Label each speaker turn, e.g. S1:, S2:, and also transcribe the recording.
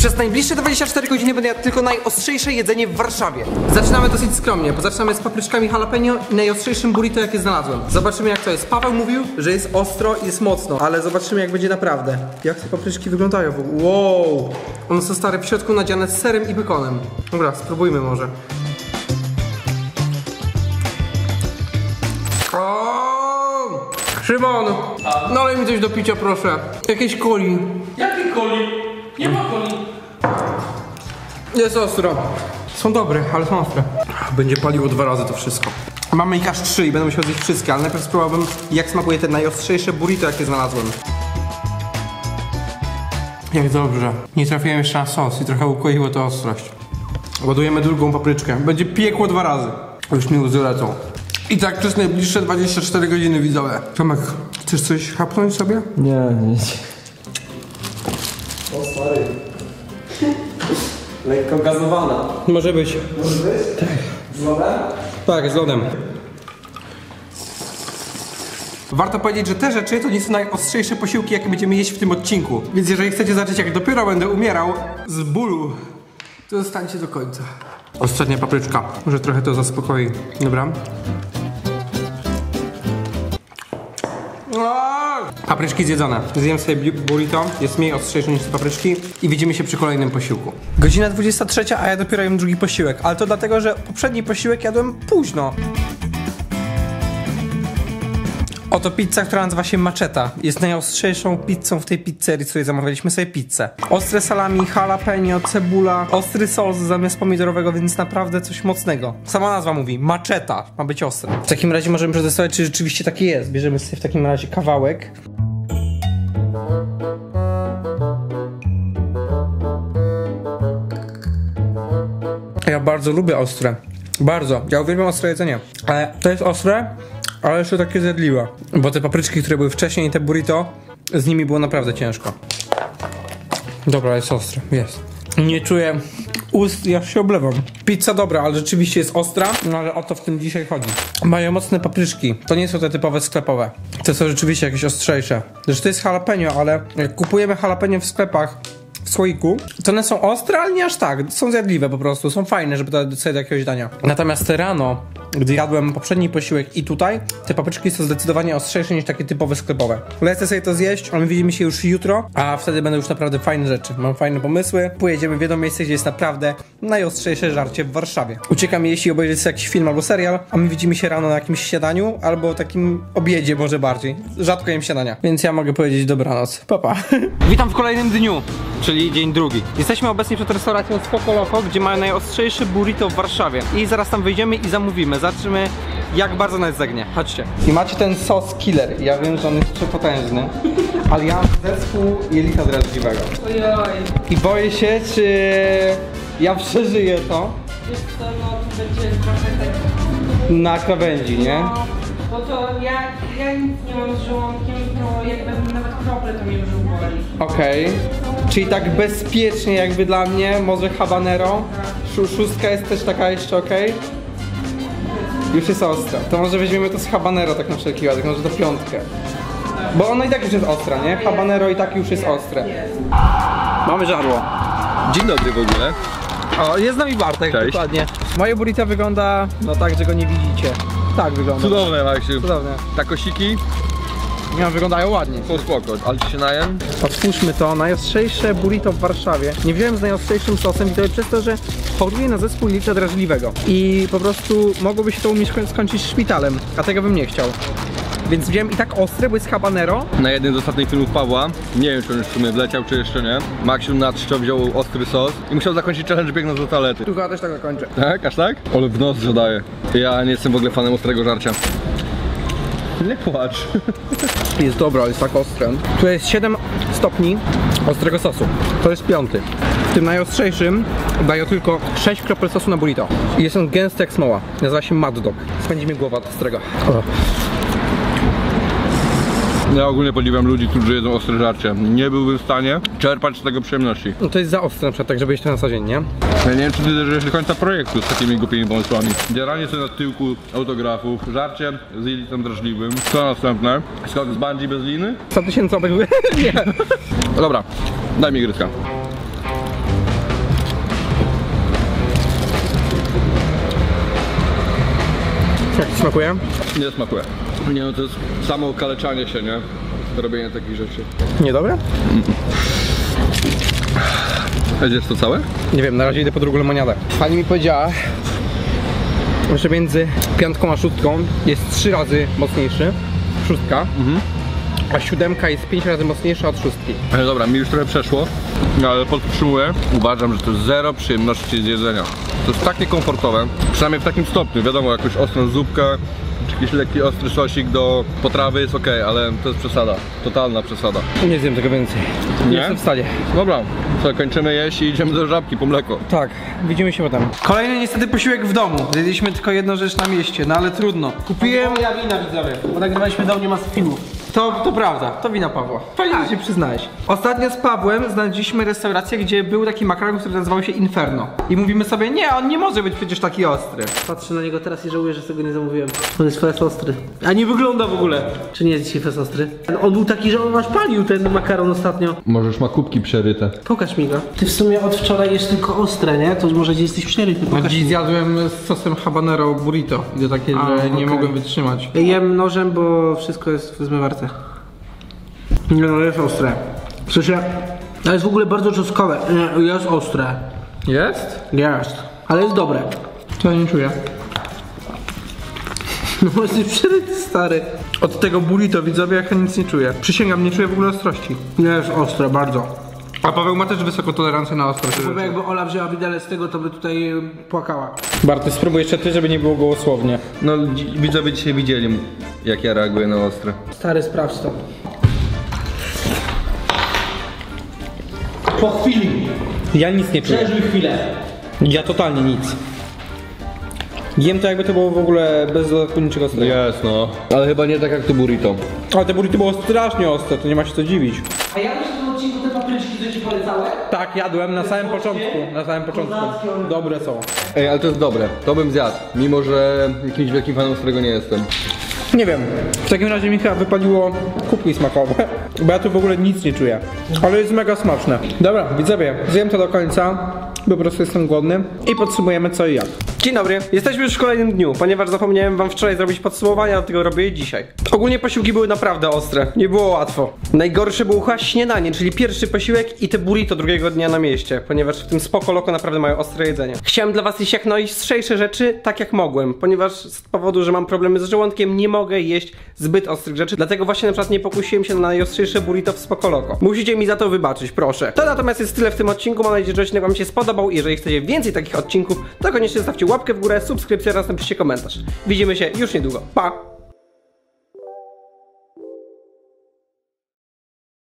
S1: Przez najbliższe 24 godziny będę jadł tylko najostrzejsze jedzenie w Warszawie. Zaczynamy dosyć skromnie, bo zaczynamy z papryczkami jalapeno i najostrzejszym burrito jakie znalazłem. Zobaczymy jak to jest. Paweł mówił, że jest ostro i jest mocno, ale zobaczymy jak będzie naprawdę. Jak te papryczki wyglądają w ogóle. Wow! One są stare w środku nadziane z serem i bekonem. Dobra, spróbujmy może. Szymon! Nalej mi coś do picia proszę. Jakieś coli.
S2: Jakie coli? Nie ma coli.
S1: Jest ostro. Są dobre, ale są ostre. Będzie paliło dwa razy to wszystko. Mamy ich aż trzy i będę musiał zjeść wszystkie, ale najpierw spróbowałbym jak smakuje te najostrzejsze burrito jakie znalazłem. Jak dobrze. Nie trafiłem jeszcze na sos i trochę ukoiło to ostrość. Ładujemy drugą papryczkę. Będzie piekło dwa razy. Już mi łzy lecą. I tak przez najbliższe 24 godziny widzowie. Tomek, chcesz coś chapnąć sobie?
S3: Nie, nie.
S4: Lekko gazowana.
S1: Może być.
S4: Z lodem?
S1: Tak, z lodem. Warto powiedzieć, że te rzeczy to nie są najostrzejsze posiłki, jakie będziemy jeść w tym odcinku. Więc jeżeli chcecie zobaczyć, jak dopiero będę umierał z bólu, to zostańcie do końca. Ostatnia papryczka, może trochę to zaspokoi. Dobra. Papryczki zjedzone. Zjem sobie bu- burrito, jest mniej ostrzejsze niż papryczki i widzimy się przy kolejnym posiłku. Godzina 23, a ja dopiero jem drugi posiłek, ale to dlatego, że poprzedni posiłek jadłem późno. Oto pizza, która nazywa się Macheta. Jest najostrzejszą pizzą w tej pizzerii, której zamawialiśmy sobie pizzę. Ostre salami, jalapeno, cebula, ostry sos zamiast pomidorowego, więc naprawdę coś mocnego. Sama nazwa mówi, Macheta, ma być ostre. W takim razie możemy przetestować, czy rzeczywiście takie jest. Bierzemy sobie w takim razie kawałek. Ja bardzo lubię ostre. Bardzo. Ja uwielbiam ostre jedzenie. Ale to jest ostre, ale jeszcze takie zjadliwe. Bo te papryczki, które były wcześniej i te burrito, z nimi było naprawdę ciężko. Dobra, jest ostre. Jest. Nie czuję ust, ja się oblewam. Pizza dobra, ale rzeczywiście jest ostra, no ale o to w tym dzisiaj chodzi. Mają mocne papryczki. To nie są te typowe sklepowe. To są rzeczywiście jakieś ostrzejsze. Zresztą to jest jalapeno, ale jak kupujemy jalapeno w sklepach, w słoiku, to one są ostre, ale nie aż tak. Są zjadliwe po prostu, są fajne, żeby dać sobie do jakiegoś dania. Natomiast rano, gdy jadłem poprzedni posiłek i tutaj, te papryczki są zdecydowanie ostrzejsze niż takie typowe sklepowe. Lecę sobie to zjeść, ale my widzimy się już jutro, a wtedy będą już naprawdę fajne rzeczy. Mam fajne pomysły, pojedziemy w jedno miejsce, gdzie jest naprawdę najostrzejsze żarcie w Warszawie. Uciekam jeśli obejrzeć jakiś film albo serial, a my widzimy się rano na jakimś śniadaniu albo takim obiedzie może bardziej. Rzadko jem śniadania, więc ja mogę powiedzieć dobranoc. Papa. Witam w kolejnym dniu, czyli dzień drugi. Jesteśmy obecnie przed restauracją Spoko Loco, gdzie mają najostrzejszy burrito w Warszawie. I zaraz tam wyjdziemy i zamówimy. Zobaczymy jak bardzo nas zegnie. Chodźcie. I macie ten sos killer. Ja wiem, że on jest przepotężny, ale ja mam zespół jelita drażliwego.
S2: Ojoj.
S1: I boję się, czy ja przeżyję to
S2: Wiesz co, no to będzie trochę tak...
S1: na krawędzi, nie?
S2: No, bo to ja, ja nic nie mam z żołądkiem, to jak wezmę nawet krople, to mnie już boli.
S1: Okej. Czyli tak bezpiecznie jakby dla mnie, może habanero. Szó- Szóstka jest też taka jeszcze okej. Już jest ostra. To może weźmiemy to z habanero tak na wszelki wypadek, może to piątkę. Bo ono i tak już jest ostra, nie? Habanero i tak już jest ostre. Mamy żarło.
S5: Dzień dobry w ogóle.
S1: O, jest z nami Bartek,
S5: Cześć.
S1: dokładnie. Moje burrito wygląda, no tak, że go nie widzicie. Tak wygląda.
S5: Cudowne, Maksiu.
S1: Cudowne.
S5: Takosiki
S1: Nie no, wyglądają ładnie.
S5: są spoko, ale ci się najem?
S1: Otwórzmy to, najostrzejsze burrito w Warszawie. Nie wziąłem z najostrzejszym sosem i to jest przez to, że choruję na zespół licza drażliwego. I po prostu mogłoby się to u mnie skoń- skończyć szpitalem, a tego bym nie chciał. Więc wziąłem i tak ostre, bo jest habanero.
S5: Na jednym z ostatnich filmów Pawła, nie wiem czy on już w sumie wleciał czy jeszcze nie, Maksiu na czczo wziął ostry sos i musiał zakończyć challenge biegnąc do toalety.
S1: Tu chyba też tak zakończę.
S5: Tak? Aż tak? Ale w nos zadaje. Ja nie jestem w ogóle fanem ostrego żarcia. Nie płacz.
S1: Jest dobra, jest tak ostre. Tu jest 7 stopni ostrego sosu. To jest piąty. W tym najostrzejszym daję tylko 6 kropel sosu na burrito. Jest on gęsty jak smoła. Nazywa się Mad Dog. Spędzi mi głowa od ostrego. O.
S5: Ja ogólnie podziwiam ludzi, którzy jedzą ostre żarcie. Nie byłbym w stanie czerpać z tego przyjemności.
S1: No to jest za ostre na przykład, tak żeby jeść to na co dzień, nie?
S5: Ja nie wiem, czy ty dożyjesz do końca projektu z takimi głupimi pomysłami. Dzieranie sobie na tyłku autografów, żarcie z jelitem drażliwym. Co następne? Skok z bandzi bez liny?
S1: 100 tysięcy obek... nie.
S5: Dobra, daj mi gryzka.
S1: Jak ci smakuje?
S5: Nie smakuje. Nie no, to jest samo okaleczanie się, nie? Robienie takich rzeczy.
S1: Niedobre?
S5: Będziesz to całe?
S1: Nie wiem, na razie idę po drugą lemoniadę. Pani mi powiedziała, że między piątką a szóstką jest trzy razy mocniejszy. Szóstka. A siódemka jest pięć razy mocniejsza od szóstki.
S5: Ale dobra, mi już trochę przeszło, no ale podtrzymuję. Uważam, że to jest zero przyjemności z jedzenia. To jest tak niekomfortowe, przynajmniej w takim stopniu. Wiadomo, jakąś ostrą zupkę, jakiś lekki ostry sosik do potrawy jest ok, ale to jest przesada. Totalna przesada.
S1: Nie zjem tego więcej. Nie,
S5: Nie?
S1: jestem w stanie.
S5: Dobra, co, kończymy jeść i idziemy do żabki po mleko.
S1: Tak, widzimy się potem. Kolejny niestety posiłek w domu. Zjedliśmy tylko jedną rzecz na mieście, no ale trudno. Kupiłem...
S3: Moja wina widzowie, bo nagrywaliśmy do mnie masę filmów.
S1: To, to prawda, to wina Pawła. Fajnie, że się przyznałeś. Ostatnio z Pawłem znaleźliśmy restaurację, gdzie był taki makaron, który nazywał się Inferno. I mówimy sobie, nie, on nie może być przecież taki ostry.
S3: Patrzę na niego teraz i żałuję, że tego nie zamówiłem. On jest fest ostry. A nie wygląda w ogóle. Czy nie jest dzisiaj fest ostry? On był taki, że on aż palił ten makaron ostatnio.
S5: Możesz ma kubki przeryte.
S3: Pokaż mi go. Ty w sumie od wczoraj jest tylko ostre, nie? To może gdzieś jesteś przeryty.
S1: A
S3: Pokaż
S1: dziś
S3: mi.
S1: zjadłem z sosem habanero burrito. I to takie,
S3: A,
S1: że nie mogłem wytrzymać.
S3: Jem nożem, bo wszystko jest w zmywarce. Nie no, jest ostre. W sensie, ale jest w ogóle bardzo czosnkowe. Nie, jest ostre.
S1: Jest?
S3: Jest. Ale jest dobre.
S1: To nie czuję.
S3: No jesteś przeryty, stary.
S1: Od tego burrito widzowie ja nic nie czuję. Przysięgam, nie czuję w ogóle ostrości.
S3: Nie jest ostre, bardzo.
S1: A Paweł ma też wysoką tolerancję na ostrość.
S3: Bo jakby Ola wzięła widelec z tego, to by tutaj y, płakała.
S1: Barty, spróbuj jeszcze ty, żeby nie było gołosłownie.
S5: No widzowie dzisiaj widzieli jak ja reaguję na ostre.
S3: Stary, sprawdź to. Po chwili.
S1: Ja nic nie czuję.
S3: Przeżyj chwilę.
S1: Ja totalnie nic. Jem to jakby to było w ogóle bez dodatku niczego ostrego.
S5: Jest no. Ale chyba nie tak jak to burrito.
S1: Ale te burrito było strasznie ostre, to nie ma się co dziwić.
S3: A ja już w tym odcinku te co ci polecałem?
S1: Tak, jadłem na samym początku. Na samym początku. Dobre są.
S5: Ej, ale to jest dobre. To bym zjadł. Mimo, że jakimś wielkim fanem ostrego nie jestem.
S1: Nie wiem. W takim razie mi chyba wypaliło kubki smakowe. Bo ja tu w ogóle nic nie czuję. Ale jest mega smaczne. Dobra, widzowie, zjem to do końca. Po prostu jestem głodny. I podsumujemy co i jak. Dzień dobry, jesteśmy już w kolejnym dniu, ponieważ zapomniałem wam wczoraj zrobić podsumowania, dlatego robię je dzisiaj. Ogólnie posiłki były naprawdę ostre, nie było łatwo. Najgorsze było chyba śniadanie, czyli pierwszy posiłek i te burrito drugiego dnia na mieście, ponieważ w tym spoko loko naprawdę mają ostre jedzenie. Chciałem dla was jeść jak najostrzejsze rzeczy, tak jak mogłem, ponieważ z powodu, że mam problemy z żołądkiem, nie mogę jeść zbyt ostrych rzeczy, dlatego właśnie na przykład nie pokusiłem się na najostrzejsze burrito w spoko loko. Musicie mi za to wybaczyć, proszę. To natomiast jest tyle w tym odcinku, mam nadzieję, że odcinek wam się spodobał. Jeżeli chcecie więcej takich odcinków, to koniecznie zostawcie łapkę w górę, subskrypcję oraz napiszcie komentarz. Widzimy się już niedługo. Pa!